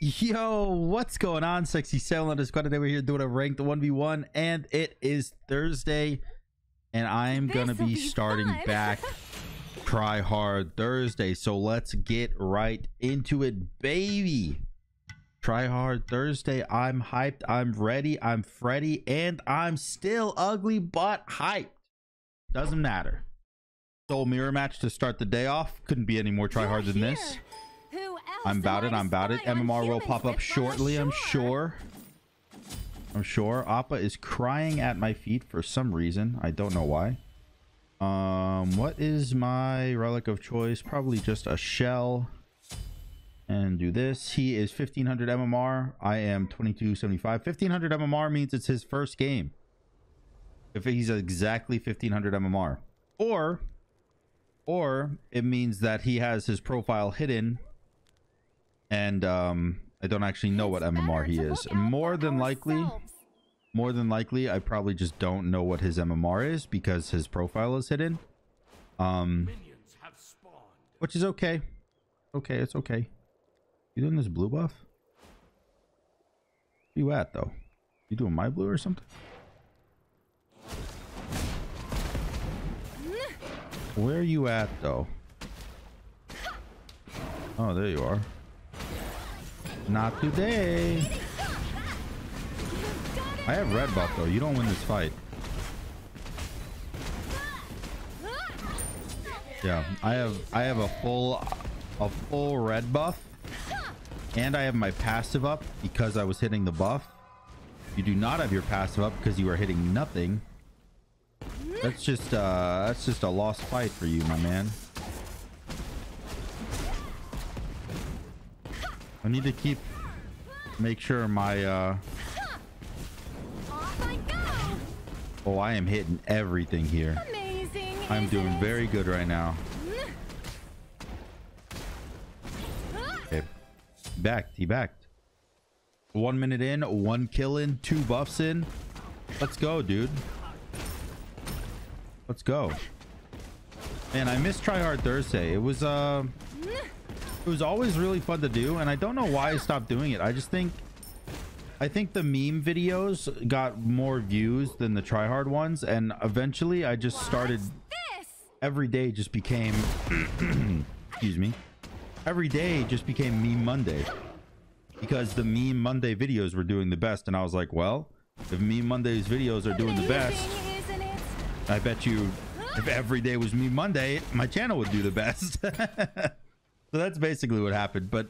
Yo, what's going on? Sexy Sailor on the squad today. We're here doing a ranked 1v1, and it is Thursday, and I'm gonna be be starting fun. back Try Hard Thursday. So let's get right into it, baby. Try Hard Thursday. I'm hyped, I'm ready, I'm Freddy, and I'm still ugly but hyped. Doesn't matter. Sol Mirror match to start the day off. Couldn't be any more try hard than this. I'm about it. I'm about it. MMR will pop up shortly. I'm sure. I'm sure. Appa is crying at my feet for some reason. I don't know why. Um, what is my relic of choice? Probably just a shell. And do this. He is 1500 MMR. I am 2275. 1500 MMR means it's his first game. If he's exactly 1500 MMR. Or, or it means that he has his profile hidden and um I don't actually know what MMR he is. More for than likely, more than likely, I probably just don't know what his MMR is because his profile is hidden. Um, which is okay. Okay, it's okay. You doing this blue buff? Where you at though? You doing my blue or something? Where are you at though? Oh, there you are. Not today. I have red buff though. You don't win this fight. Yeah, I have I have a full a full red buff, and I have my passive up because I was hitting the buff. You do not have your passive up because you are hitting nothing. That's just uh that's just a lost fight for you, my man. I need to keep make sure my uh Off I go. oh I am hitting everything here. Amazing. I'm isn't doing very good right now. Okay. Backed. He backed. One minute in, one kill in, two buffs in. Let's go, dude. Let's go. Man, I missed Try Hard Thursday. It was uh it was always really fun to do, and I don't know why I stopped doing it. I just think I think the meme videos got more views than the try hard ones, and eventually I just started This. every day just became excuse me every day just became meme monday because the meme monday videos were doing the best and i was like well if meme monday's videos are doing the best Amazing, isn't it? i bet you if every day was meme monday my channel would do the best so that's basically what happened but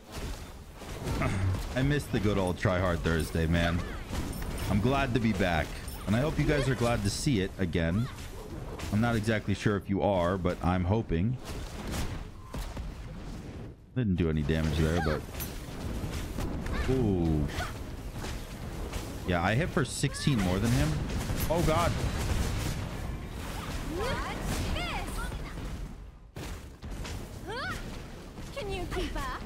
i missed the good old try hard thursday man i'm glad to be back and i hope you guys are glad to see it again I'm not exactly sure if you are, but I'm hoping. Didn't do any damage there, but... Ooh. Yeah, I hit for 16 more than him. Oh, God. You keep up?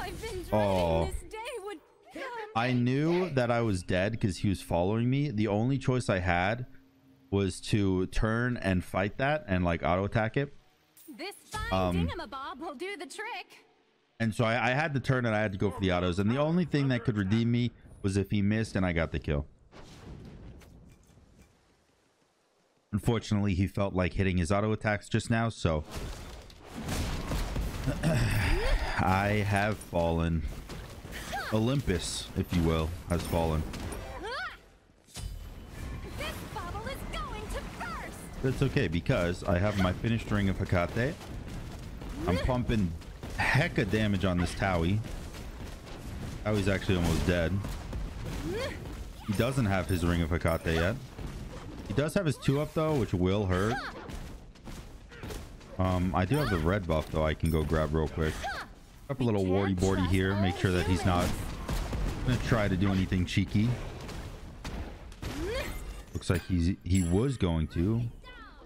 I've been dreading Oh. this day would come. I knew that I was dead because he was following me. The only choice I had was to turn and fight that and, like, auto-attack it. This fine Um, dingamabob will do the trick. And so I, I had to turn and I had to go for the autos. And the only thing that could redeem me was if he missed and I got the kill. Unfortunately, he felt like hitting his auto attacks just now, so I have fallen. Olympus, if you will, has fallen. This bubble is going to burst. That's okay because I have my finished ring of Hecate. I'm pumping hecka damage on this Towie. Towie's actually almost dead. He doesn't have his ring of Hecate yet. He does have his two up though, which will hurt. Um, I do have the red buff though. I can go grab real quick. Up a little warty boardy here. Make sure that he's not gonna try to do anything cheeky. Looks like he's he was going to.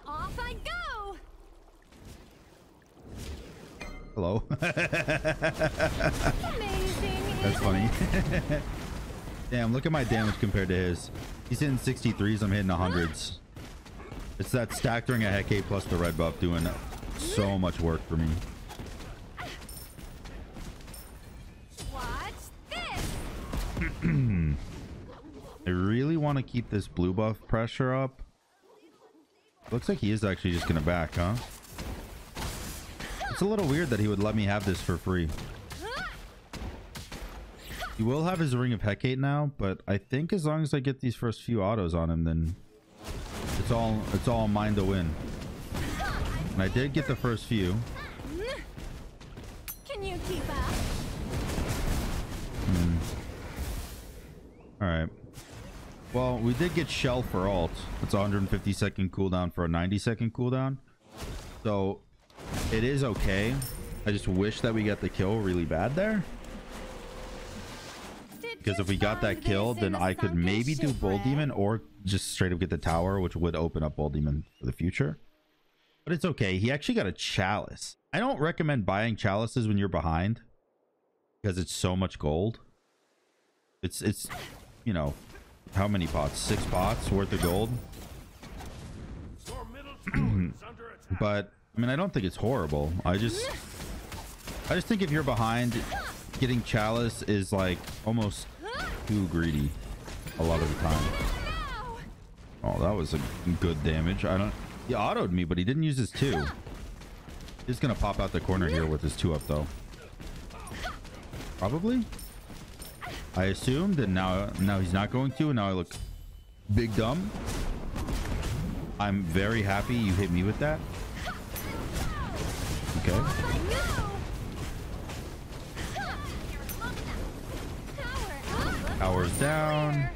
Off I go. Hello. That's funny. Damn, look at my damage compared to his. He's hitting 63s, I'm hitting 100s. It's that stacked ring of Hecate plus the red buff doing so much work for me. I really want to keep this blue buff pressure up. Looks like he is actually just gonna back, huh? It's a little weird that he would let me have this for free. He will have his Ring of Hecate now, but I think as long as I get these first few autos on him, then it's all it's all mine to win. And I did get the first few. Can you keep up? Hmm. All right. Well, we did get shell for alt. It's 150 second cooldown for a 90 second cooldown. So it is okay. I just wish that we got the kill really bad there. Because if we got that kill, then the I could maybe do Bull? Demon or just straight up get the tower, which would open up Bull Demon for the future. But it's okay. He actually got a chalice. I don't recommend buying chalices when you're behind because it's so much gold. It's it's you know how many pots? Six pots worth of gold. But I mean, I don't think it's horrible. I just I just think if you're behind, getting chalice is like almost too greedy a lot of the time. Oh, that was a good damage. I don't. He autoed me, but he didn't use his two. He's gonna pop out the corner here with his two up though. Probably. I assumed, and now now he's not going to, and now I look big dumb. I'm very happy you hit me with that. Okay. Down.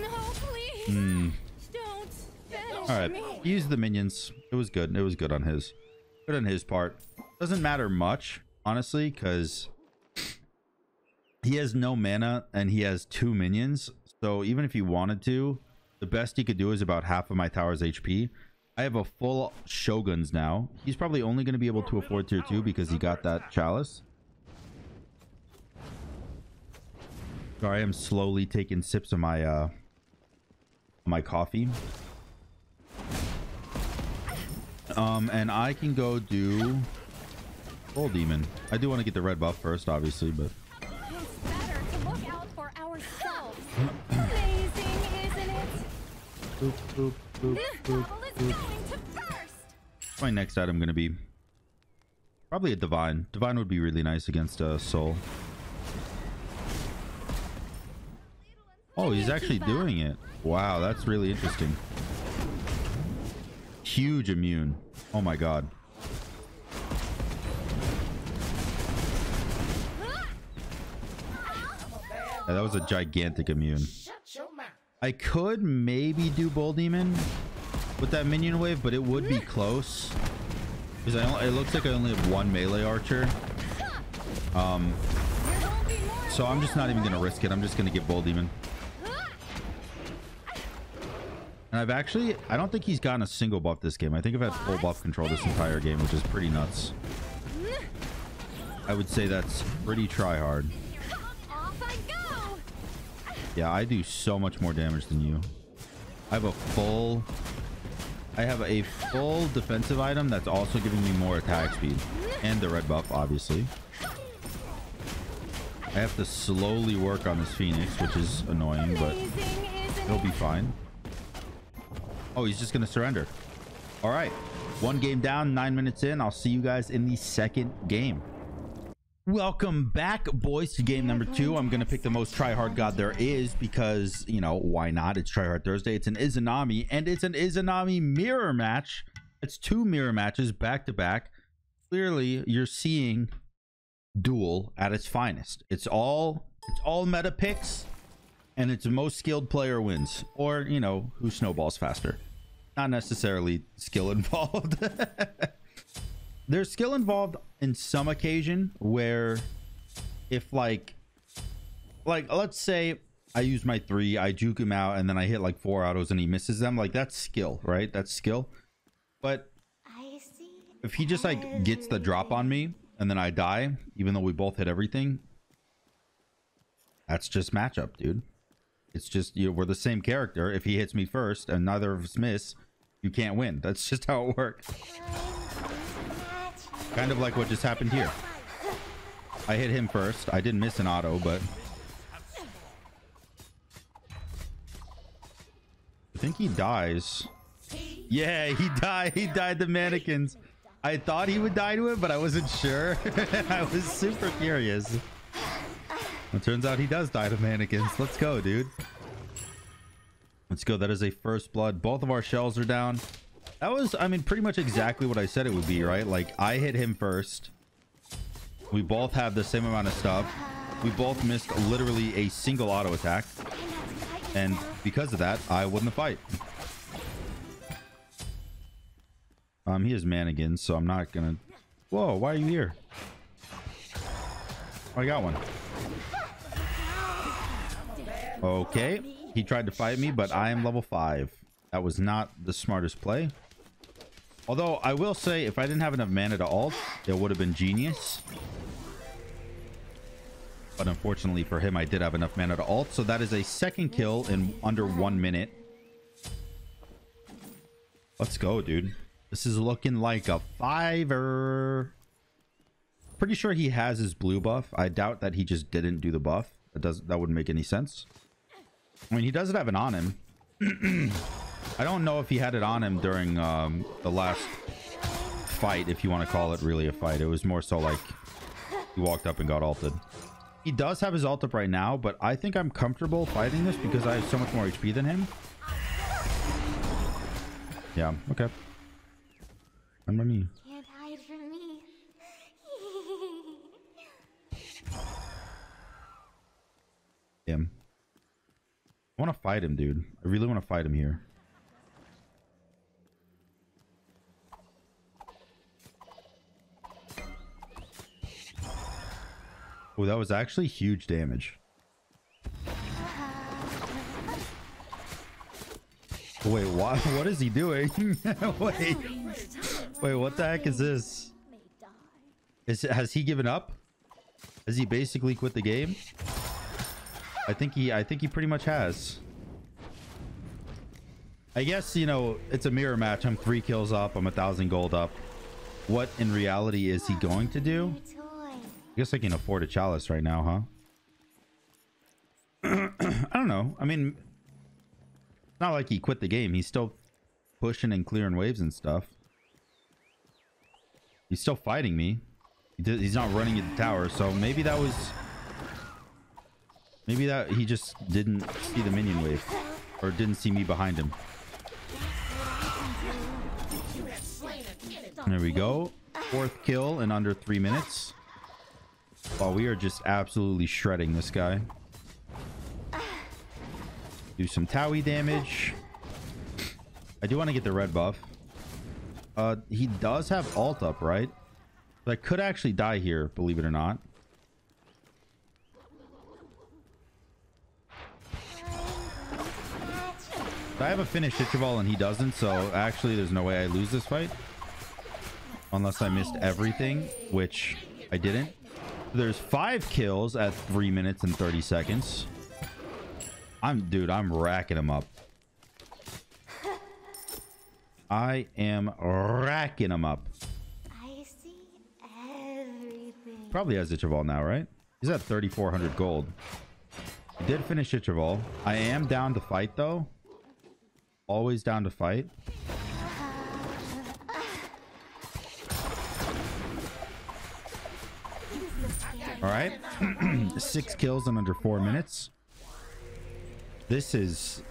No, please. Hmm. Don't finish All right, me. use the minions. It was good. It was good on his. Good on his part. Doesn't matter much, honestly, because he has no mana and he has two minions. So even if he wanted to, the best he could do is about half of my tower's HP. I have a full Shoguns now. He's probably only going to be able to afford tier 2 because he got that chalice. Sorry, I'm slowly taking sips of my uh my coffee. Um, and I can go do Bull Demon. I do want to get the red buff first, obviously, but It's better to look out for ourselves. Amazing, isn't it? boop, boop, boop, boop, boop. going to burst. my next item going to be probably a divine. Divine would be really nice against uh, Sol. Oh, he's actually doing it. Wow, that's really interesting. Huge immune. Oh my god. Yeah, that was a gigantic immune. I could maybe do Bull Demon with that minion wave, but it would be close. Because I it looks like I only have one melee archer. Um, so I'm just not even gonna risk it. I'm just gonna get Bull Demon. And I've actually, I don't think he's gotten a single buff this game. I think I've had full buff control this entire game, which is pretty nuts. I would say that's pretty try hard. Yeah, I do so much more damage than you. I have a full... I have a full defensive item that's also giving me more attack speed. And the red buff, obviously. I have to slowly work on this Phoenix, which is annoying, but he'll be fine. Oh, he's just going to surrender. All right. One game down, nine minutes in. I'll see you guys in the second game. Welcome back, boys, to game number two. I'm going to pick the most tryhard god there is because, you know, why not? It's Tryhard Thursday. It's an Izanami, and it's an Izanami mirror match. It's two mirror matches back to back. Clearly, you're seeing duel at its finest. It's all it's all meta picks, and it's most skilled player wins, or you know, who snowballs faster. Not necessarily skill involved. There's skill involved in some occasion where if like like let's say I use my three, I juke him out, and then I hit like four autos and he misses them, like that's skill, right? That's skill. But if he just like gets the drop on me and then I die, even though we both hit everything, that's just matchup, dude. It's just you know we're the same character. If he hits me first and neither of us miss, you can't win. That's just how it works. Kind of like what just happened here. I hit him first. I didn't miss an auto, but I think he dies. Yeah, he died. He died to mannequins. I thought he would die to it, but I wasn't sure. I was super curious. It turns out he does die to mannequins. Let's go, dude. Let's go. That is a first blood. Both of our shells are down. That was, I mean, pretty much exactly what I said it would be, right? Like, I hit him first. We both have the same amount of stuff. We both missed literally a single auto attack. And because of that, I won the fight. Um, he is mannequins, so I'm not gonna... Whoa, why are you here? Oh, I got one. Okay. He tried to fight me, but I am level 5. That was not the smartest play. Although, I will say, if I didn't have enough mana to ult, it would have been genius. But unfortunately for him, I did have enough mana to ult. So that is a second kill in under one minute. Let's go, dude. This is looking like a fiver. Pretty sure he has his blue buff. I doubt that he just didn't do the buff. That does that wouldn't make any sense. I mean, he doesn't have it on him. I don't know if he had it on him during um, the last fight, if you want to call it really a fight. It was more so like he walked up and got ulted. He does have his ult up right now, but I think I'm comfortable fighting this because I have so much more HP than him. Yeah, okay. I'm me. Can't hide from me. Him. I want to fight him, dude. I really want to fight him here. Oh, that was actually huge damage. Wait, what? What is he doing? Wait, wait, what the heck is this? Is has he given up? Has he basically quit the game? I think he, I think he pretty much has. I guess you know it's a mirror match. I'm three kills up. I'm a thousand gold up. What in reality is he going to do? I guess I can afford a chalice right now, huh? I don't know. I mean, it's not like he quit the game. He's still pushing and clearing waves and stuff. He's still fighting me. He's not running at the tower, so maybe that was... Maybe that he just didn't see the minion wave. Or didn't see me behind him. There we go. Fourth kill in under three minutes. Oh, we are just absolutely shredding this guy. Do some Towie damage. I do want to get the red buff. Uh, he does have alt up, right? But I could actually die here, believe it or not. I have a finished Ichival and he doesn't, so actually there's no way I lose this fight. Unless I missed everything, which I didn't. There's five kills at three minutes and 30 seconds. I'm, dude, I'm racking them up. I am racking them up. I see everything. Probably has Ichival now, right? He's at 3,400 gold. Did finish Ichival. I am down to fight, though. Always down to fight. All right. Six kills in under four minutes. This is...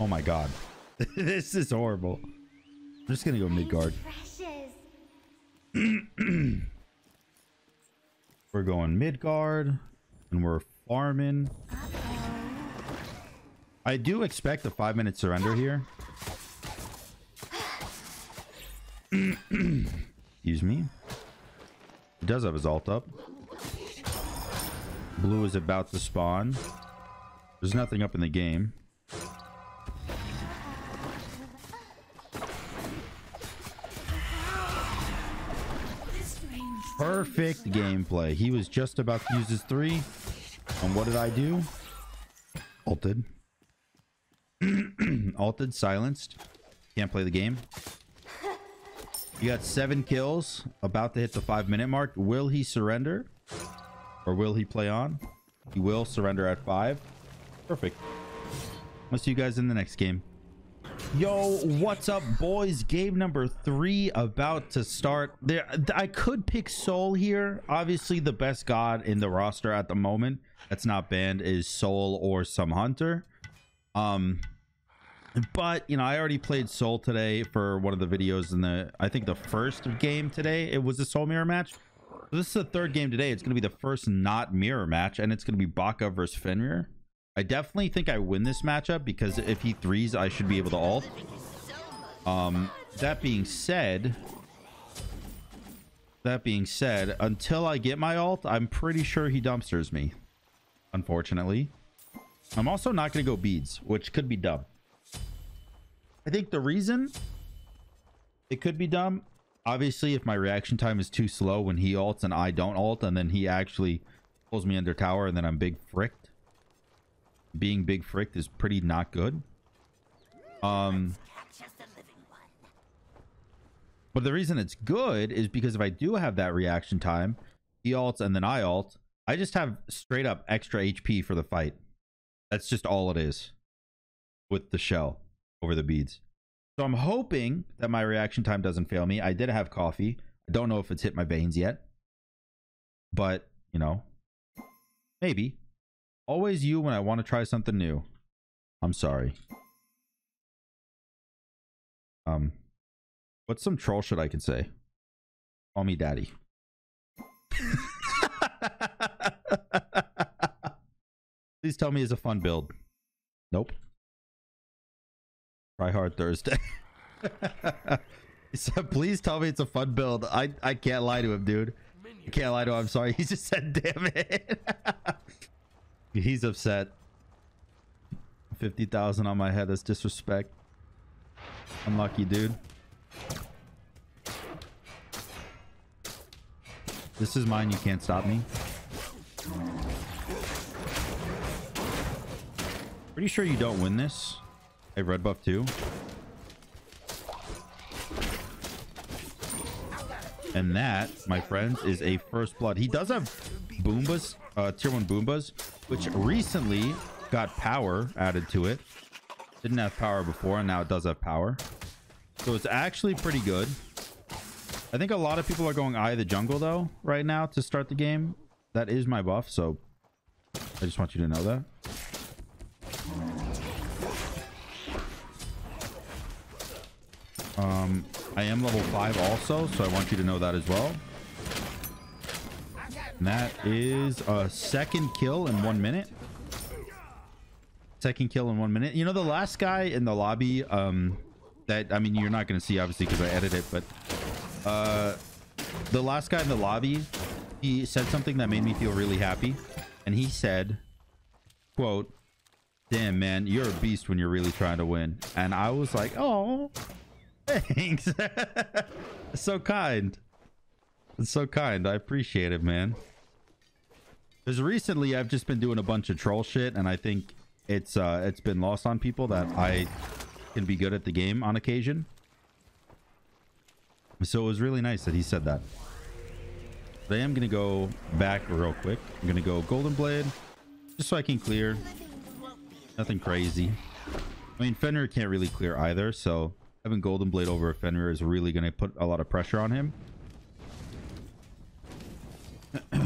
Oh my god. this is horrible. I'm just going to go mid guard. We're going mid guard. And we're farming. I do expect a five minute surrender here. Excuse me. He does have his alt up. Blue is about to spawn. There's nothing up in the game. Perfect gameplay. He was just about to use his three. And what did I do? Ulted. alted, silenced. Can't play the game. You got seven kills, about to hit the five minute mark. Will he surrender? Or will he play on? He will surrender at five. Perfect. I'll see you guys in the next game. Yo, what's up, boys? Game number three about to start. There, I could pick Sol here. Obviously, the best god in the roster at the moment that's not banned is Sol or some Hunter. Um, but you know, I already played Sol today for one of the videos in the. I think the first game today it was a Sol mirror match. So this is the third game today. It's going to be the first not mirror match, and it's going to be Baka versus Fenrir. I definitely think I win this matchup because if he threes, I should be able to ult. Um, that being said, that being said, until I get my ult, I'm pretty sure he dumpsters me. Unfortunately, I'm also not going to go beads, which could be dumb. I think the reason it could be dumb, obviously, if my reaction time is too slow when he ults and I don't ult, and then he actually pulls me under tower, and then I'm big fricked being big fricked is pretty not good. Um, but the reason it's good is because if I do have that reaction time, he ults and then I ult, I just have straight up extra HP for the fight. That's just all it is with the shell over the beads. So I'm hoping that my reaction time doesn't fail me. I did have coffee. I don't know if it's hit my veins yet. But, you know, maybe. Always you when I want to try something new. I'm sorry. Um, what's some troll shit I can say? Call me daddy. Please tell me it's a fun build. Nope. Try hard Thursday. he said, please tell me it's a fun build. I, I can't lie to him, dude. I can't lie to him. I'm sorry. He just said, damn it. He's upset. 50,000 on my head. That's disrespect. Unlucky, dude. This is mine. You can't stop me. Pretty sure you don't win this. Have red buff too. And that, my friends, is a first blood. He does have Bumba's, uh, tier 1 Bumba's, which recently got power added to it. Didn't have power before, and now it does have power. So it's actually pretty good. I think a lot of people are going Eye of the Jungle, though, right now to start the game. That is my buff, so I just want you to know that. Um, I am level 5 also, so I want you to know that as well. And that is a second kill in one minute. Second kill in one minute. You know, the last guy in the lobby, um, that, I mean, you're not going to see, obviously, because I edit it, but, uh, the last guy in the lobby, he said something that made me feel really happy. And he said, quote, damn, man, you're a beast when you're really trying to win. And I was like, oh, thanks. so kind. It's so kind. I appreciate it, man. Because recently I've just been doing a bunch of troll shit, and I think it's uh it's been lost on people that I can be good at the game on occasion. So it was really nice that he said that. But I am gonna go back real quick. I'm gonna go Golden Blade, just so I can clear. Nothing crazy. I mean, Fenrir can't really clear either, so having Golden Blade over Fenrir is really gonna put a lot of pressure on him.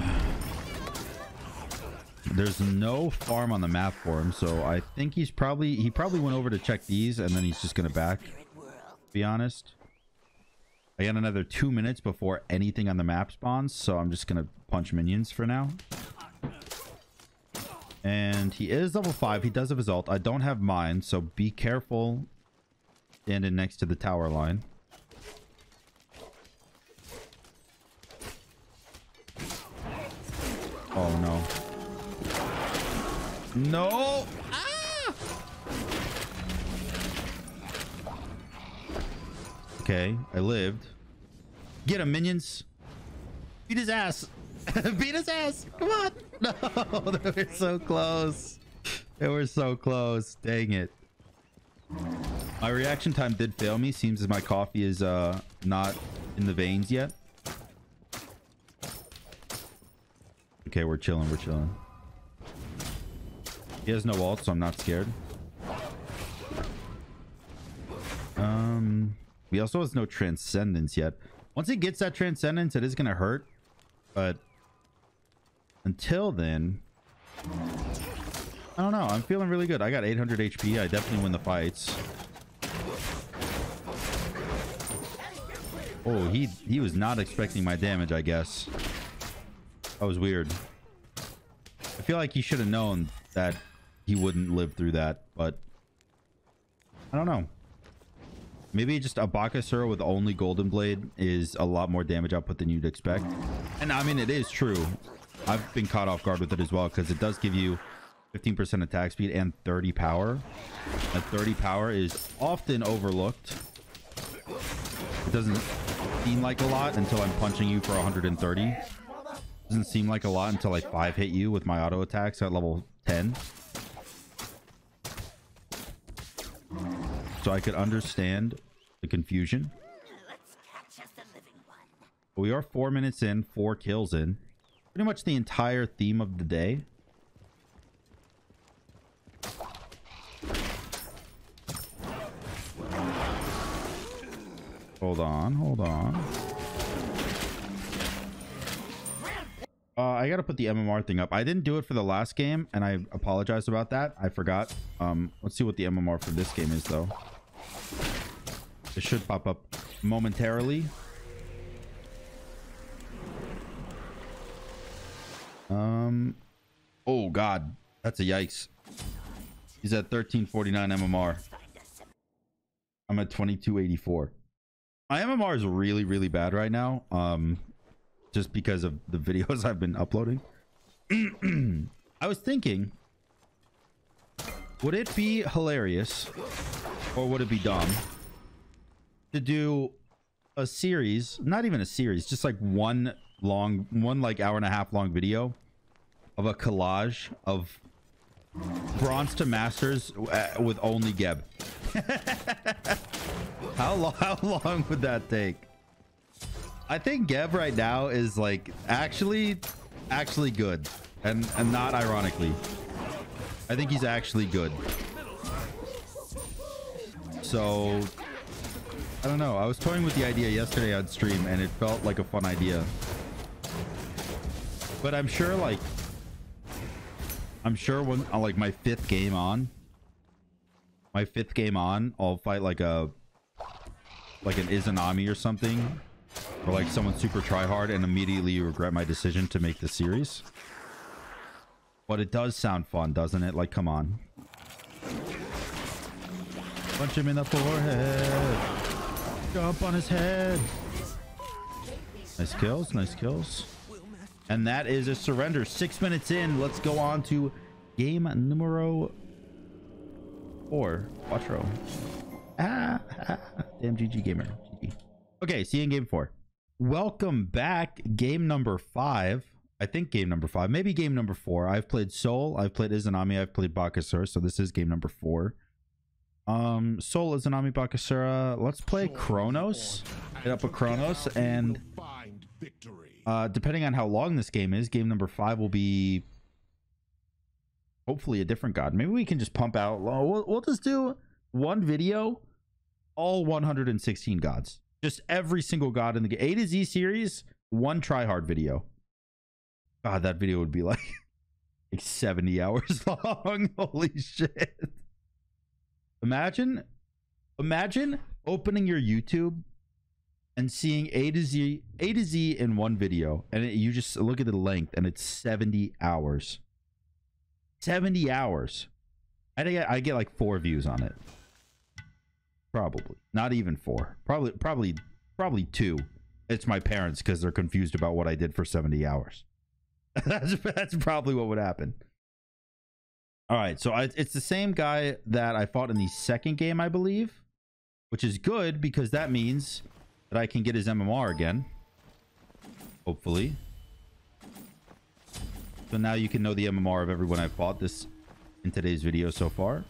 There's no farm on the map for him, so I think he's probably he probably went over to check these and then he's just gonna back. Be honest. I got another two minutes before anything on the map spawns, so I'm just gonna punch minions for now. And he is level 5. He does have his ult. I don't have mine, so be careful standing next to the tower line. Oh no. No! Ah! Okay, I lived. Get him, minions. Beat his ass. Beat his ass. Come on. No, they were so close. They were so close. Dang it. My reaction time did fail me. Seems as my coffee is uh not in the veins yet. Okay, we're chilling. We're chilling. He has no ult, so I'm not scared. Um, he also has no transcendence yet. Once he gets that transcendence, it is gonna hurt. But until then, I don't know. I'm feeling really good. I got 800 HP. I definitely win the fights. Oh, he he was not expecting my damage, I guess. That was weird. I feel like he should have known that he wouldn't live through that, but I don't know. Maybe just a Bakasura with only Golden Blade is a lot more damage output than you'd expect. And I mean, it is true. I've been caught off guard with it as well because it does give you 15% attack speed and 30 power. That 30 power is often overlooked. It doesn't seem like a lot until I'm punching you for 130. Doesn't seem like a lot until I five hit you with my auto attacks at level 10. So I could understand the confusion. But we are four minutes in, four kills in. Pretty much the entire theme of the day. Hold on, hold on. Uh, I gotta put the MMR thing up. I didn't do it for the last game, and I apologize about that. I forgot. Um, let's see what the MMR for this game is, though. It should pop up momentarily. Um, oh god, that's a yikes. He's at 1349 MMR. I'm at 2284. My MMR is really, really bad right now. Um, just because of the videos I've been uploading. I was thinking, would it be hilarious or would it be dumb to do a series, not even a series, just like one long, one like hour and a half long video of a collage of bronze to masters uh, with only Geb. how long? How long would that take? I think Geb right now is like actually, actually good, and and not ironically. I think he's actually good. So I don't know. I was toying with the idea yesterday on stream, and it felt like a fun idea. But I'm sure, like, I'm sure when uh, like my fifth game on, my fifth game on, I'll fight like a like an Izanami or something, or like someone super try hard and immediately regret my decision to make the series. But it does sound fun, doesn't it? Like, come on. Punch him in the forehead. Jump on his head. Nice kills, nice kills. And that is a surrender. Six minutes in. Let's go on to game numero four. Quattro. Ah, ah, damn GG gamer. GG. Okay, see you in game four. Welcome back. Game number five. I think game number five, maybe game number four. I've played Sol, I've played Izanami, I've played Bakasura, so this is game number four. Um, Sol, Izanami, Bakasura. Let's play Chronos. Hit up a Chronos, and uh, depending on how long this game is, game number five will be hopefully a different god. Maybe we can just pump out. We'll, we'll just do one video, all 116 gods. Just every single god in the A to Z series, one try hard video. God, that video would be like like 70 hours long. Holy shit. Imagine imagine opening your YouTube and seeing A to Z A to Z in one video and it, you just look at the length and it's 70 hours. 70 hours. I get I get like 4 views on it. Probably. Not even 4. Probably probably probably 2. It's my parents cuz they're confused about what I did for 70 hours. that's that's probably what would happen. All right, so I, it's the same guy that I fought in the second game, I believe, which is good because that means that I can get his MMR again. Hopefully. So now you can know the MMR of everyone I fought this in today's video so far.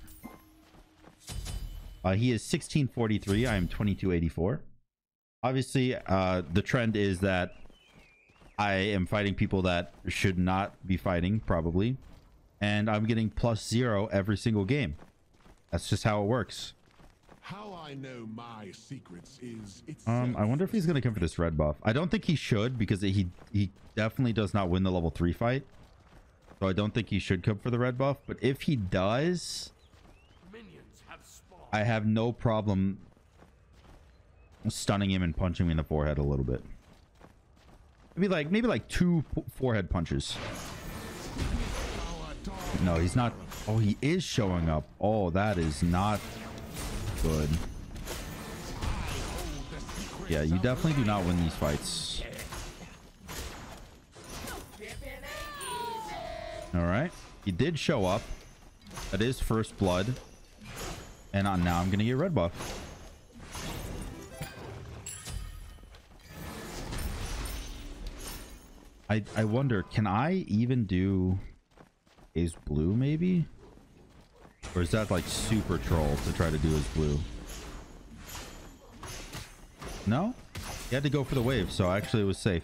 Uh, he is 1643. I am 2284. Obviously, uh, the trend is that I am fighting people that should not be fighting, probably. And I'm getting plus zero every single game. That's just how it works. How I know my secrets is Um, I wonder if he's gonna come for this red buff. I don't think he should because he he definitely does not win the level three fight. So I don't think he should come for the red buff. But if he does, Minions have spawned. I have no problem stunning him and punching me in the forehead a little bit. Maybe like maybe like two forehead punches. No, he's not. Oh, he is showing up. Oh, that is not good. Yeah, you definitely do not win these fights. All right, he did show up. That is first blood. And now I'm gonna get red buff. I I wonder, can I even do is blue maybe? Or is that like super troll to try to do his blue? No? He had to go for the wave, so actually it was safe.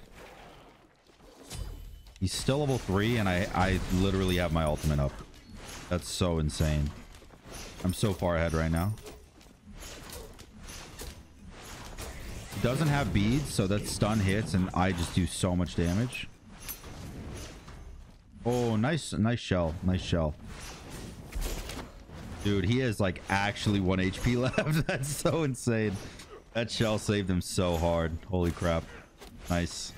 He's still level 3 and I, I literally have my ultimate up. That's so insane. I'm so far ahead right now. Doesn't have beads, so that stun hits and I just do so much damage. Oh, nice, nice shell. Nice shell. Dude, he has like actually one HP left. That's so insane. That shell saved him so hard. Holy crap. Nice.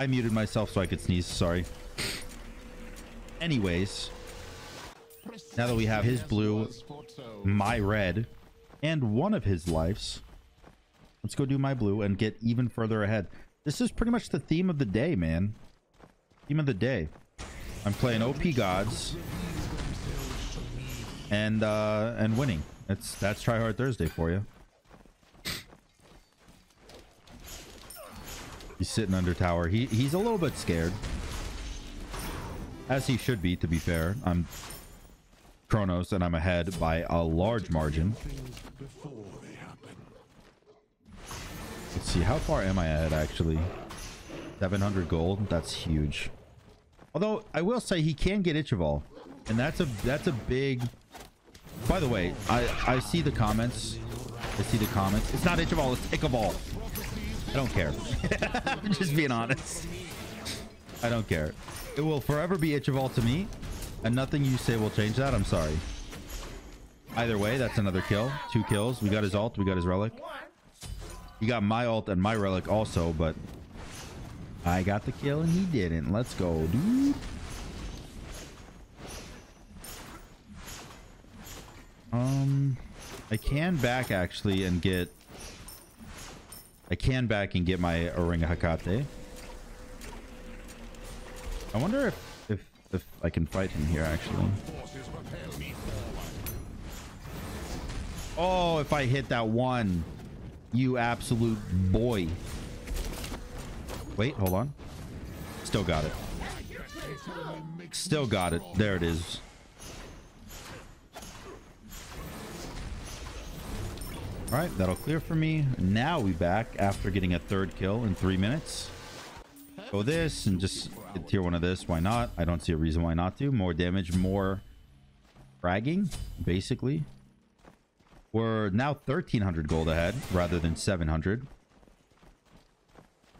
I muted myself so I could sneeze. Sorry. Anyways, now that we have his blue, my red, and one of his lives, let's go do my blue and get even further ahead. This is pretty much the theme of the day, man. Theme of the day. I'm playing OP gods and uh and winning. That's that's try hard Thursday for you. He's sitting under tower. He he's a little bit scared. As he should be, to be fair. I'm Chronos and I'm ahead by a large margin. Let's see, how far am I ahead actually? 700 gold. That's huge. Although I will say he can get Ichival, and that's a that's a big. By the way, I I see the comments. I see the comments. It's not Ichival. It's Ichabal. I don't care. I'm just being honest. I don't care. It will forever be Ichival to me, and nothing you say will change that. I'm sorry. Either way, that's another kill. Two kills. We got his ult. We got his relic. He got my ult and my relic also, but I got the kill and he didn't. Let's go, dude. Um, I can back actually and get. I can back and get my Oringa Hecate. I wonder if if if I can fight him here actually. Oh, if I hit that one, you absolute boy. Wait, hold on. Still got it. Still got it. There it is. All right, that'll clear for me. Now we back after getting a third kill in three minutes. Go this and just tier one of this. Why not? I don't see a reason why not to. More damage, more fragging, basically. We're now 1300 gold ahead rather than 700.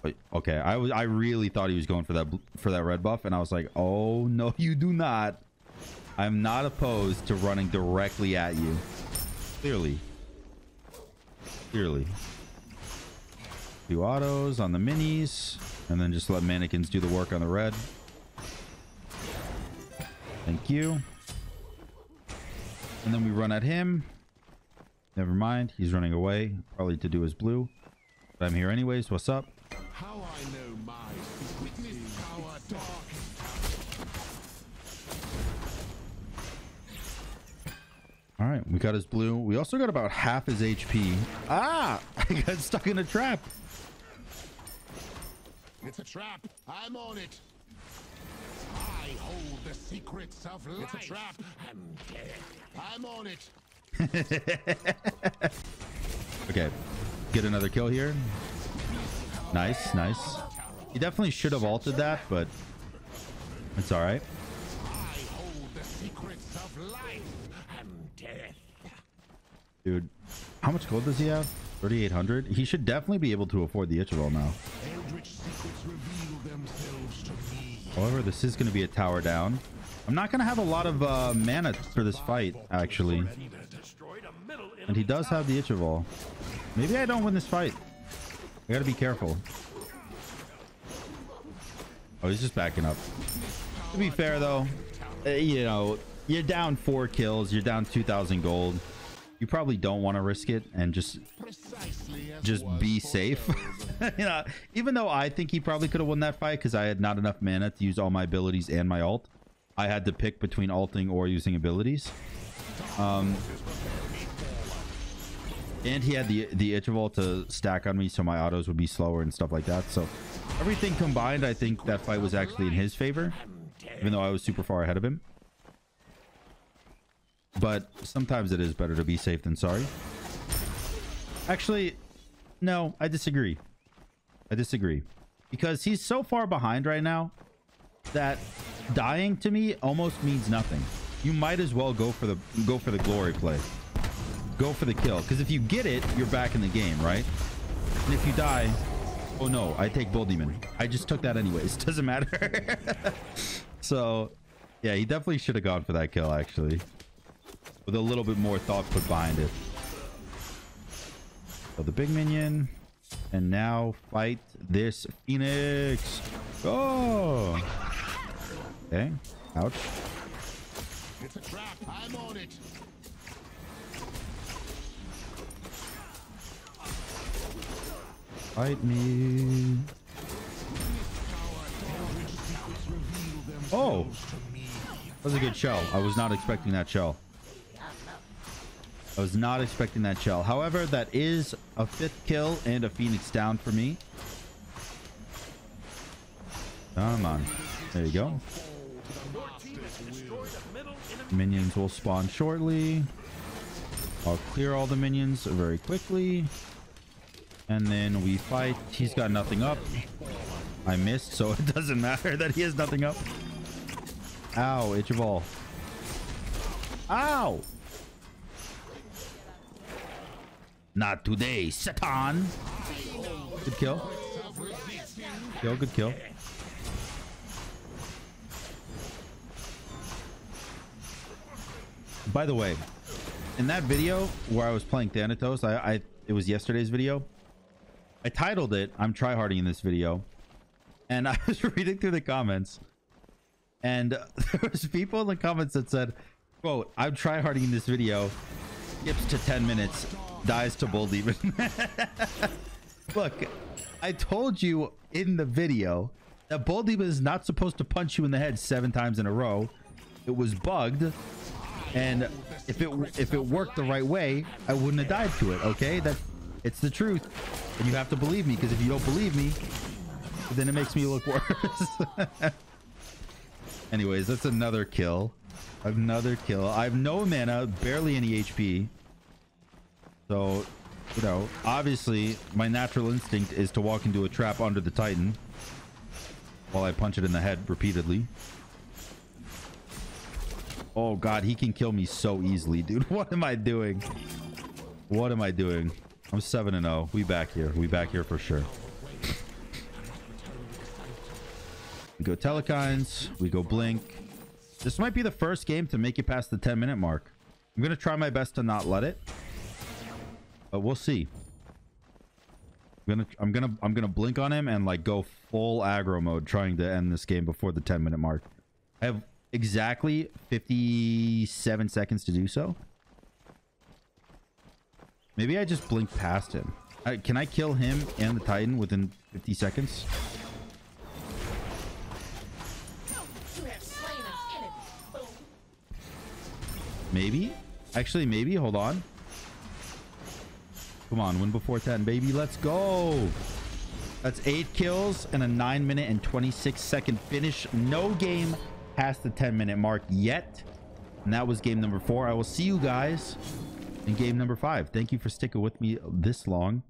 Wait, okay, I was I really thought he was going for that for that red buff, and I was like, oh no, you do not. I'm not opposed to running directly at you. Clearly. Clearly. Do autos on the minis, and then just let mannequins do the work on the red. Thank you. And then we run at him. Never mind. He's running away. Probably to do his blue. But I'm here anyways. What's up? How I know my secrets dark. All right. We got his blue. We also got about half his HP. Ah! I got stuck in a trap. It's a trap. I'm on it. I hold the secrets of life. It's a trap I'm dead. I'm on it. Okay. Get another kill here. Nice, nice. He definitely should have altered that, but it's all right. I hold the secrets of life and death. Dude, how much gold does he have? 3,800? He should definitely be able to afford the Ichaival now. Eldritch secrets reveal themselves to me. However, this is going to be a tower down. I'm not going to have a lot of uh, mana for this fight, actually. Destroyed a middle And he does have the Ichaival. Maybe I don't win this fight. I got to be careful. Oh, he's just backing up. To be fair, though, uh, you know, you're down four kills. You're down 2,000 gold. You probably don't want to risk it and just just be safe. you know, even though I think he probably could have won that fight because I had not enough mana to use all my abilities and my ult. I had to pick between ulting or using abilities. Um, and he had the the Ichaival to stack on me, so my autos would be slower and stuff like that. So everything combined, I think that fight was actually in his favor, even though I was super far ahead of him. But sometimes it is better to be safe than sorry. Actually, no, I disagree. I disagree. Because he's so far behind right now that dying to me almost means nothing. You might as well go for the go for the glory play. Go for the kill. Because if you get it, you're back in the game, right? And if you die, oh no, I take Bull Demon. I just took that anyways. Doesn't matter. so, yeah, he definitely should have gone for that kill, actually. With a little bit more thought put behind it. So the big minion. And now fight this Phoenix. Go! Okay. Ouch. It's a trap. I'm on it. Fight me. Oh! That was a good shell. I was not expecting that shell. I was not expecting that shell. However, that is a fifth kill and a Phoenix down for me. Come on. There you go. Minions will spawn shortly. I'll clear all the minions very quickly. And then we fight. He's got nothing up. I missed, so it doesn't matter that he has nothing up. Ow, Ichaival. Ow! Not today, Satan! Good kill. Kill, good kill. By the way, in that video where I was playing Thanatos, I, I it was yesterday's video. I titled it "I'm tryharding" in this video, and I was reading through the comments, and there was people in the comments that said, "quote I'm tryharding in this video, skips to 10 minutes, dies to Bull Demon." Look, I told you in the video that Bull Demon is not supposed to punch you in the head seven times in a row. It was bugged and if it if it worked the right way i wouldn't have died to it okay? That it's the truth. And you have to believe me because if you don't believe me then it makes me look worse. Anyways that's another kill. Another kill. I have no mana barely any hp so you know obviously my natural instinct is to walk into a trap under the titan while i punch it in the head repeatedly Oh god, he can kill me so easily, dude. What am I doing? What am I doing? I'm 7 and 0. We back here. We back here for sure. We go Telkhines. We go Blink. This might be the first game to make it past the 10 minute mark. I'm going to try my best to not let it. But we'll see. I'm gonna I'm gonna I'm gonna blink on him and like go full aggro mode trying to end this game before the 10 minute mark. I have exactly 57 seconds to do so. Maybe I just blink past him. I, can I kill him and the Titan within 50 seconds? Maybe? Actually, maybe. Hold on. Come on, win before 10, baby. Let's go. That's eight kills and a 9 minute and 26 second finish. No game past the 10 minute mark yet. And that was game number four. I will see you guys in game number five. Thank you for sticking with me this long.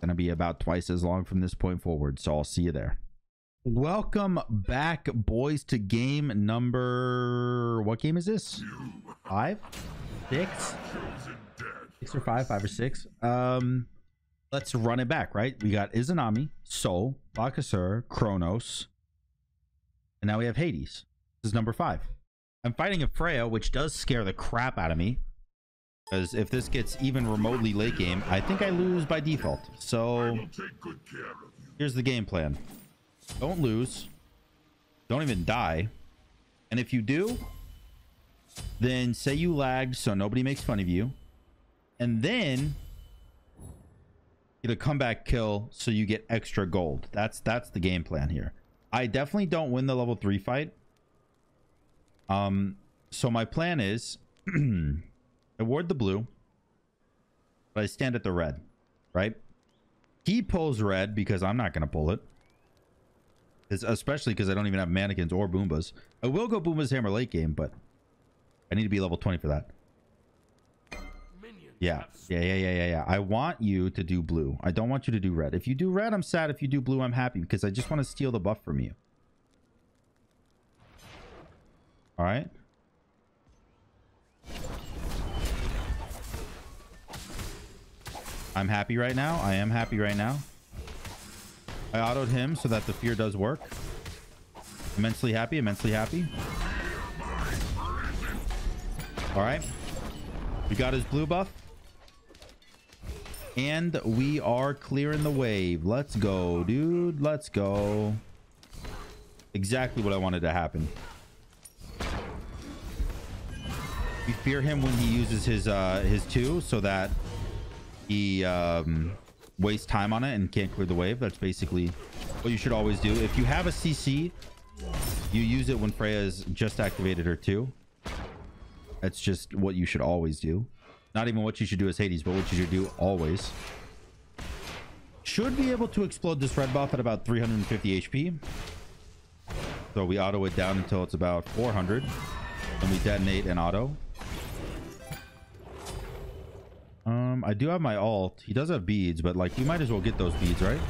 Gonna be about twice as long from this point forward. So I'll see you there. Welcome back, boys, to game number. What game is this? Five, six, six or five, five or six. Um, let's run it back. Right, we got Izanami, Sol, Bakasur, Chronos, and now we have Hades. This is number five. I'm fighting a Freya, which does scare the crap out of me. Because if this gets even remotely late game, I think I lose by default. So here's the game plan. Don't lose. Don't even die. And if you do, then say you lagged so nobody makes fun of you. And then get a comeback kill so you get extra gold. That's that's the game plan here. I definitely don't win the level 3 fight. Um so my plan is I ward the blue, but I stand at the red, right? He pulls red because I'm not going to pull it. It's especially because I don't even have mannequins or Bumba's. I will go Bumba's Hammer late game, but I need to be level 20 for that. Yeah. Yeah, yeah, yeah, yeah, yeah. I want you to do blue. I don't want you to do red. If you do red, I'm sad. If you do blue, I'm happy because I just want to steal the buff from you. All right. I'm happy right now. I am happy right now. I autoed him so that the fear does work. Immensely happy, immensely happy. All right. We got his blue buff. And we are clearing the wave. Let's go, dude. Let's go. Exactly what I wanted to happen. We fear him when he uses his uh his two so that he um wastes time on it and can't clear the wave. That's basically what you should always do. If you have a CC, you use it when Freya's just activated her two. That's just what you should always do. Not even what you should do as Hades, but what you should do always. Should be able to explode this red buff at about 350 HP. So we auto it down until it's about 400. And we detonate an auto. Um, I do have my alt. He does have beads, but like, we might as well get those beads, right?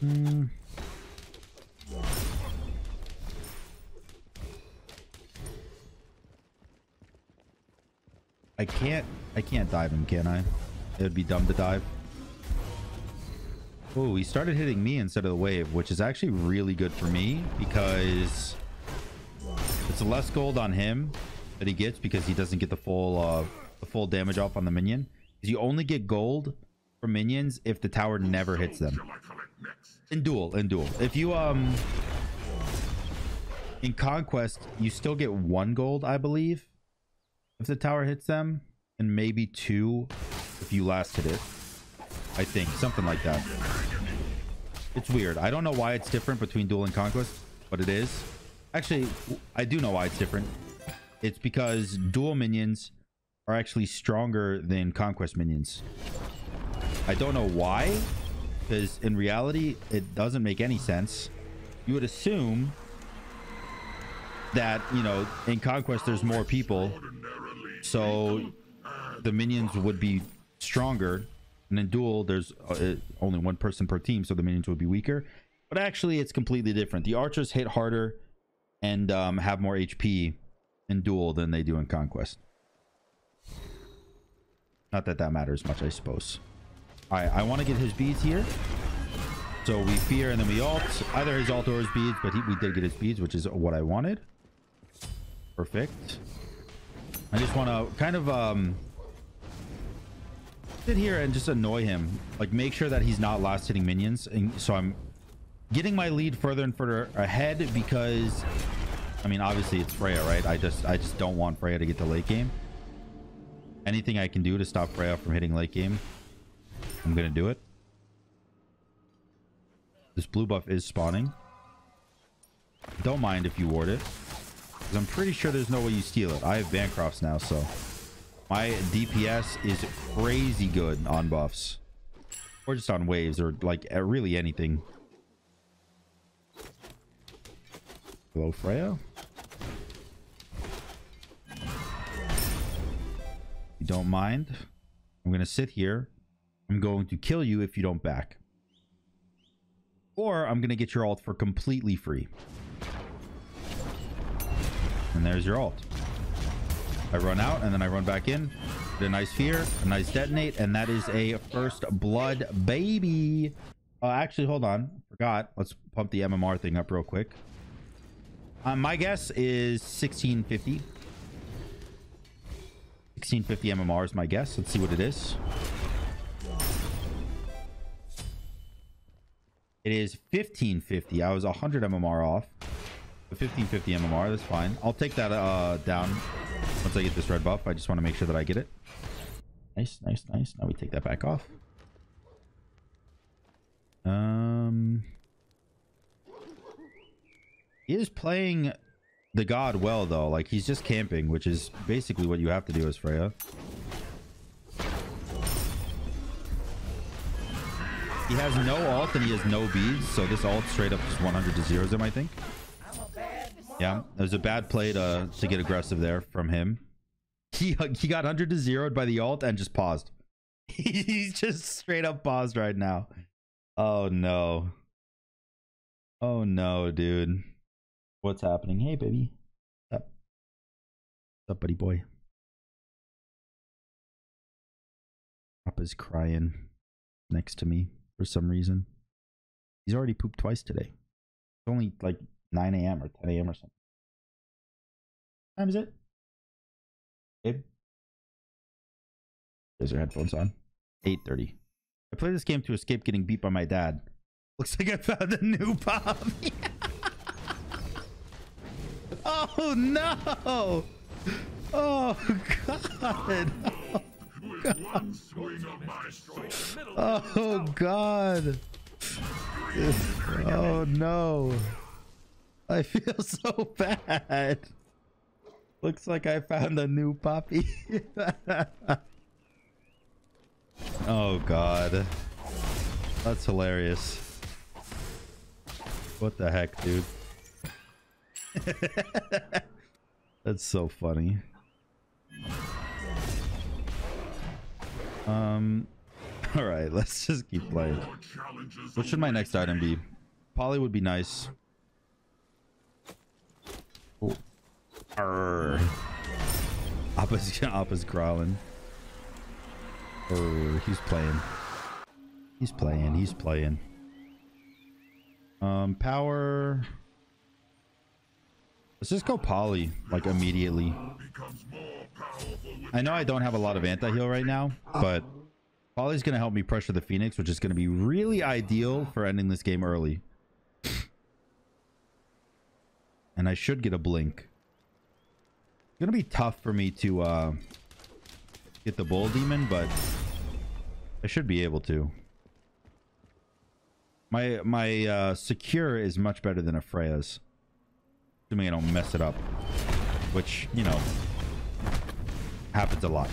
Hmm. I can't, I can't dive him, can I? It would be dumb to dive. Oh, he started hitting me instead of the wave, which is actually really good for me because it's less gold on him that he gets because he doesn't get the full uh the full damage off on the minion. You only get gold from minions if the tower never hits them. In duel, in duel. If you um in conquest, you still get one gold, I believe, if the tower hits them, and maybe two if you last hit it. I think something like that. It's weird. I don't know why it's different between duel and conquest, but it is. Actually, I do know why it's different. It's because duel minions are actually stronger than conquest minions. I don't know why, because in reality, it doesn't make any sense. You would assume that, you know, in conquest, there's more people. So the minions would be stronger. And in duel, there's uh, only one person per team, so the minions would be weaker. But actually, it's completely different. The archers hit harder and um, have more HP in duel than they do in conquest. Not that that matters much, I suppose. All right, I want to get his beads here. So we fear and then we alt. Either his alt or his beads, but he, we did get his beads, which is what I wanted. Perfect. I just want to kind of um, sit here and just annoy him. Like make sure that he's not last hitting minions. And so I'm getting my lead further and further ahead because I mean obviously it's Freya, right? I just I just don't want Freya to get to late game. Anything I can do to stop Freya from hitting late game, I'm gonna do it. This blue buff is spawning. Don't mind if you ward it. Because I'm pretty sure there's no way you steal it. I have Bancrofts now, so... My DPS is crazy good on buffs. Or just on waves, or like really anything. Hello, Freya. You don't mind? I'm gonna sit here. I'm going to kill you if you don't back. Or I'm gonna get your alt for completely free. And there's your ult. I run out and then I run back in. Get a nice fear, a nice detonate, and that is a first blood baby. Uh, actually, hold on. Forgot. Let's pump the MMR thing up real quick. Uh, my guess is 1650. 1650 MMR is my guess. Let's see what it is. It is 1550. I was 100 MMR off. 1550 MMR, that's fine. I'll take that uh, down once I get this red buff. I just want to make sure that I get it. Nice, nice, nice. Now we take that back off. Um, he is playing the god well though. Like he's just camping, which is basically what you have to do as Freya. He has no ult and he has no beads, so this ult straight up just 100 to zeros him, I think. Yeah, it was a bad play to to get aggressive there from him. He he got 100 to zeroed by the alt and just paused. He's just straight up paused right now. Oh no. Oh no, dude. What's happening? Hey, baby. What's up? What's up, buddy boy? Papa's crying next to me for some reason. He's already pooped twice today. It's only like 9 a.m. or 10 a.m. or something. What time is it? Babe? There's her headphones on. 8.30. I play this game to escape getting beat by my dad. Looks like I found a new pop. oh no! Oh god! Sword. Middle Oh god! Oh no! I feel so bad. Looks like I found a new puppy. oh god. That's hilarious. What the heck, dude? That's so funny. Um all right, let's just keep playing. What should my next item be? Polly would be nice. Appa's, Appa's growling. Arr, he's playing. He's playing, he's playing. Um, power. Let's just go Polly, like immediately. I know I don't have a lot of anti-heal right now, but Polly's going to help me pressure the Phoenix, which is going to be really ideal for ending this game early. And I should get a blink. It's going to be tough for me to uh, get the Bull Demon, but I should be able to. My my uh, secure is much better than a Freya's. Assuming I don't mess it up. Which, you know, happens a lot.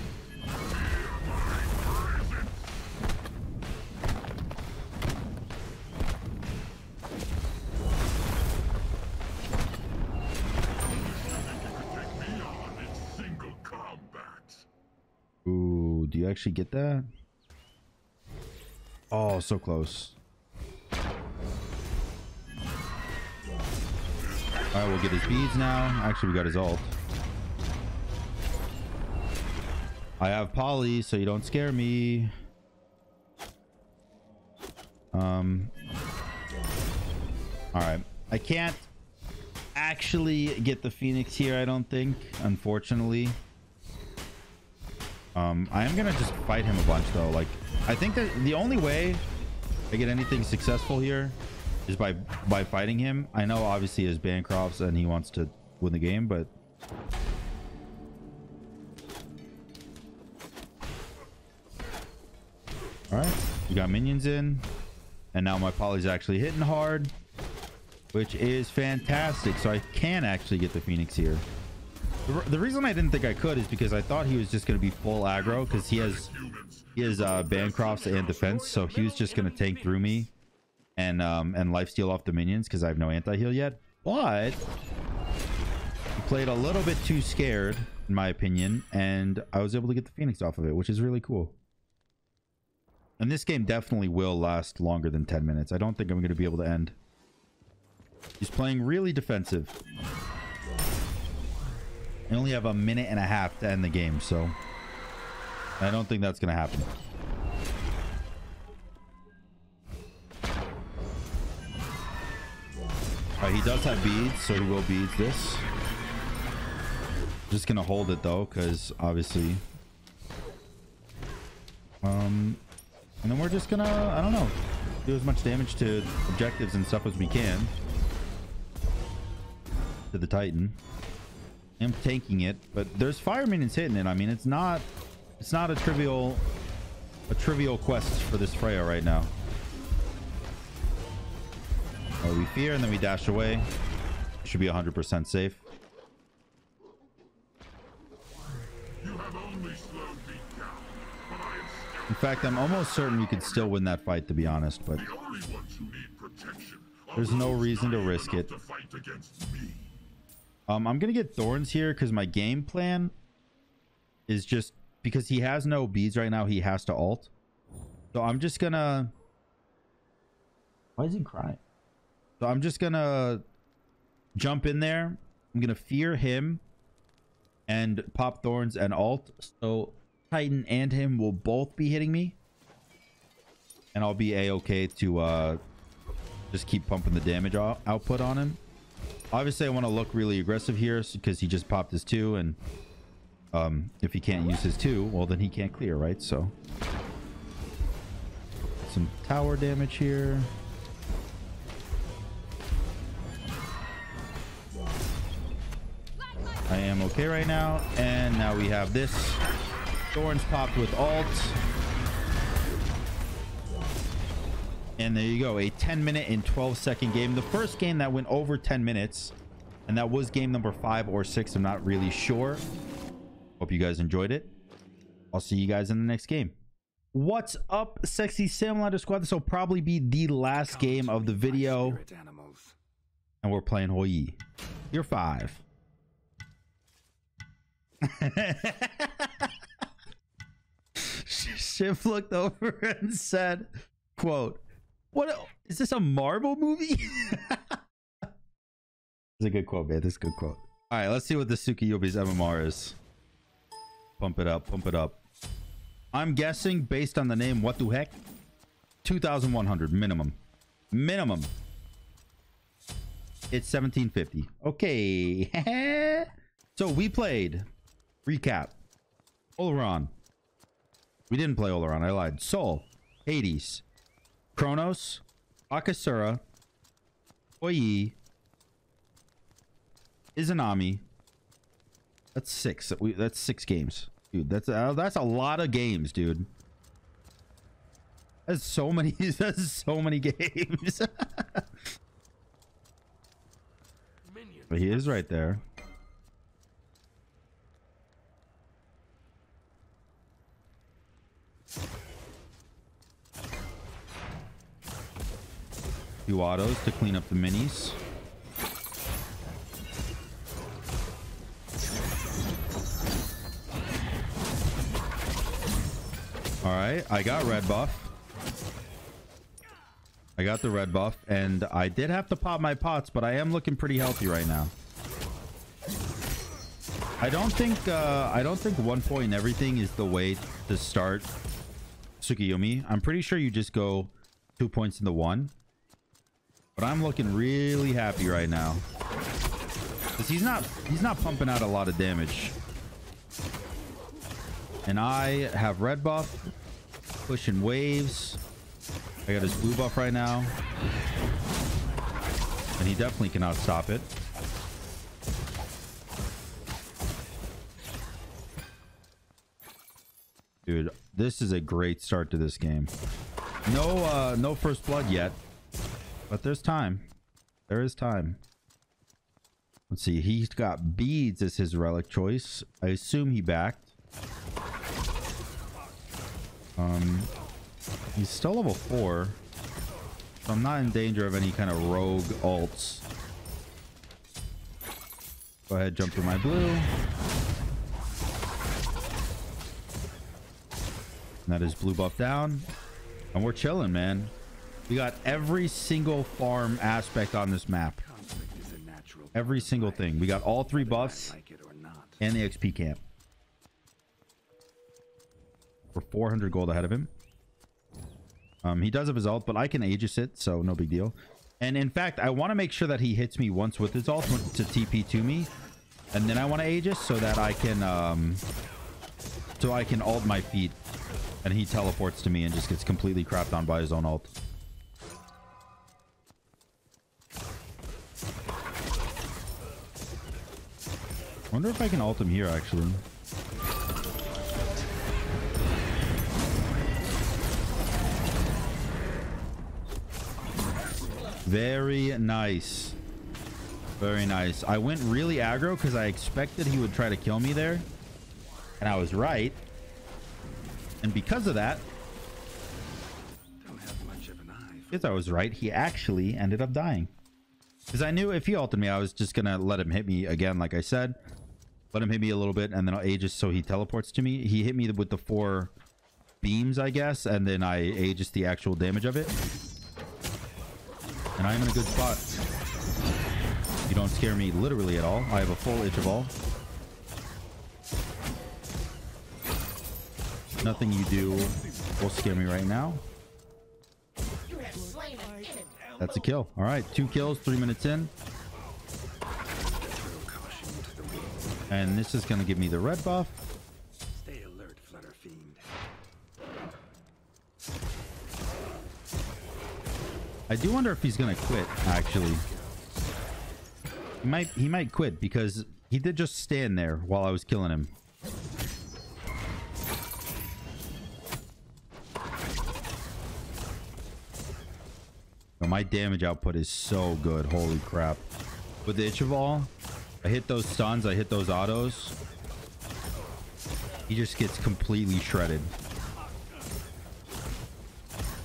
Do you actually get that? Oh, so close. Alright, we'll get his beads now. Actually, we got his ult. I have Polly, so you don't scare me. Um. Alright. I can't actually get the Phoenix here, I don't think, unfortunately. Um, I am gonna just fight him a bunch though. Like, I think that the only way I get anything successful here is by by fighting him. I know obviously his Bancrofts and he wants to win the game, but all right, we got minions in, and now my poly's actually hitting hard, which is fantastic. So I can actually get the Phoenix here. The, reason I didn't think I could is because I thought he was just going to be full aggro because he has he has uh, Bancrofts and defense, so he was just going to tank through me and um and lifesteal off the minions because I have no anti heal yet. but he played a little bit too scared, in my opinion, and I was able to get the Phoenix off of it, which is really cool. And this game definitely will last longer than 10 minutes. I don't think I'm going to be able to end. He's playing really defensive. I only have a minute and a half to end the game, so I don't think that's going to happen. He does have beads, so he will beads this. Just gonna hold it though, because obviously. Um, and then we're just gonna, I don't know, do as much damage to objectives and stuff as we can to the Titan. I'm tanking it, but there's fire minions hitting it. I mean, it's not, it's not a trivial, a trivial quest for this Freya right now. Uh, we fear and then we dash away. Should be 100% safe. In fact, I'm almost certain we could still win that fight, to be honest, but there's no reason to risk it. Um, I'm going to get Thorns here because my game plan is just because he has no beads right now, he has to alt. So I'm just going to... Why is he crying? So I'm just going to jump in there. I'm going to fear him and pop Thorns and alt. So Titan and him will both be hitting me. And I'll be a-okay to uh, just keep pumping the damage out output on him. Obviously, I want to look really aggressive here because he just popped his two. And um, if he can't use his two, well, then he can't clear, right? So some tower damage here. I am okay right now. And now we have this. Thorns popped with alt. And there you go. A 10 minute and 12 second game. The first game that went over 10 minutes. And that was game number five or six. I'm not really sure. Hope you guys enjoyed it. I'll see you guys in the next game. What's up, sexy simulator squad? This will probably be the last game of the video. And we're playing Hou Yi. You're five. Shiv looked over and said, quote, what is this a Marvel movie? It's a good quote, man. This is a good quote. All right, let's see what the Tsukiyomi's MMR is. Pump it up, pump it up. I'm guessing based on the name, what the heck? 2,100 minimum. Minimum. It's 1750. Okay. so we played. Recap. Olorun. We didn't play Olorun. I lied. Sol. Hades. Chronos. Akasura. Hou Yi. Izanami. That's six. That's six games. Dude, that's uh, that's a lot of games, dude. That's so many. That's so many games. but he is right there. Few autos to clean up the minis. All right, I got red buff. I got the red buff, and I did have to pop my pots, but I am looking pretty healthy right now. I don't think uh, I don't think one point in everything is the way to start Tsukiyomi. I'm pretty sure you just go two points in the one. But I'm looking really happy right now. Because he's not he's not pumping out a lot of damage. And I have red buff. Pushing waves. I got his blue buff right now. And he definitely cannot stop it. Dude, this is a great start to this game. No uh no first blood yet. But there's time. There is time. Let's see. He's got beads as his relic choice. I assume he backed. Um, he's still level four. So I'm not in danger of any kind of rogue alts. Go ahead, jump through my blue. And that is blue buff down. And we're chilling, man. We got every single farm aspect on this map. Every single thing. We got all three buffs and the XP camp. We're 400 gold ahead of him. Um, he does have his ult, but I can Aegis it, so no big deal. And in fact, I want to make sure that he hits me once with his ult to TP to me. And then I want to Aegis so that I can, um, so I can ult my feet. And he teleports to me and just gets completely crapped on by his own ult. Wonder if I can ult him here, actually. Very nice. Very nice. I went really aggro because I expected he would try to kill me there. And I was right. And because of that, because I was right, he actually ended up dying. Because I knew if he ulted me, I was just going to let him hit me again, like I said. Let him hit me a little bit, and then I'll Aegis so he teleports to me. He hit me with the four beams, I guess, and then I Aegis the actual damage of it. And I am in a good spot. You don't scare me literally at all. I have a full Ichaival. Nothing you do will scare me right now. That's a kill. All right, two kills, three minutes in. And this is going to give me the red buff. Stay alert, Flutter Fiend. I do wonder if he's going to quit, actually. He might, he might quit because he did just stand there while I was killing him. My damage output is so good. Holy crap. With the Ichaival, I hit those stuns, I hit those autos. He just gets completely shredded.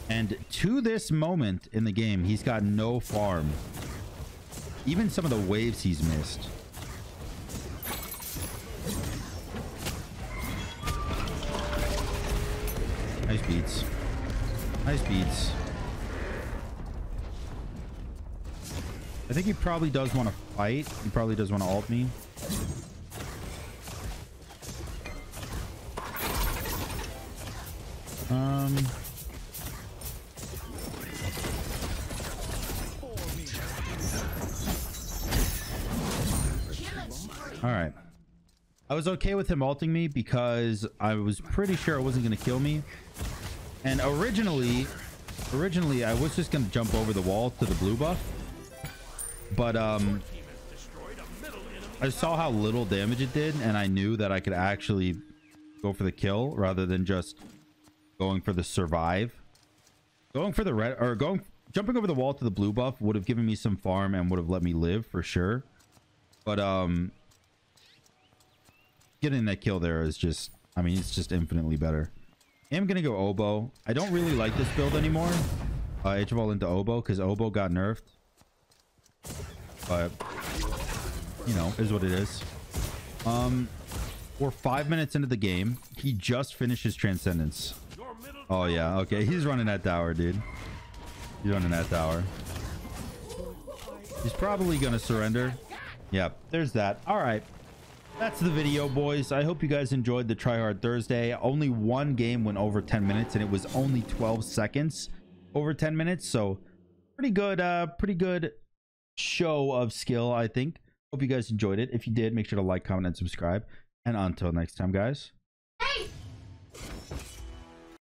And to this moment in the game, he's got no farm. Even some of the waves he's missed. Nice beats. Nice beats. I think he probably does want to fight. He probably does want to ult me. Um... All right. I was okay with him ulting me because I was pretty sure it wasn't going to kill me. And originally, originally I was just going to jump over the wall to the blue buff. But um, I saw how little damage it did, and I knew that I could actually go for the kill rather than just going for the survive. Going for the red or going jumping over the wall to the blue buff would have given me some farm and would have let me live for sure. But um, getting that kill there is just, I mean, it's just infinitely better. I'm gonna go oboe. I don't really like this build anymore. Uh, All into oboe because oboe got nerfed. But, you know, is what it is. Um, we're five minutes into the game. He just finished his Transcendence. Oh, yeah. Okay, he's running that tower, dude. He's running that tower. He's probably going to surrender. Yep, there's that. All right. That's the video, boys. I hope you guys enjoyed the Try Hard Thursday. Only one game went over 10 minutes, and it was only 12 seconds over 10 minutes. So, pretty good, uh, pretty good show of skill, I think. Hope you guys enjoyed it. If you did, make sure to like, comment, and subscribe. And until next time, guys. Hey!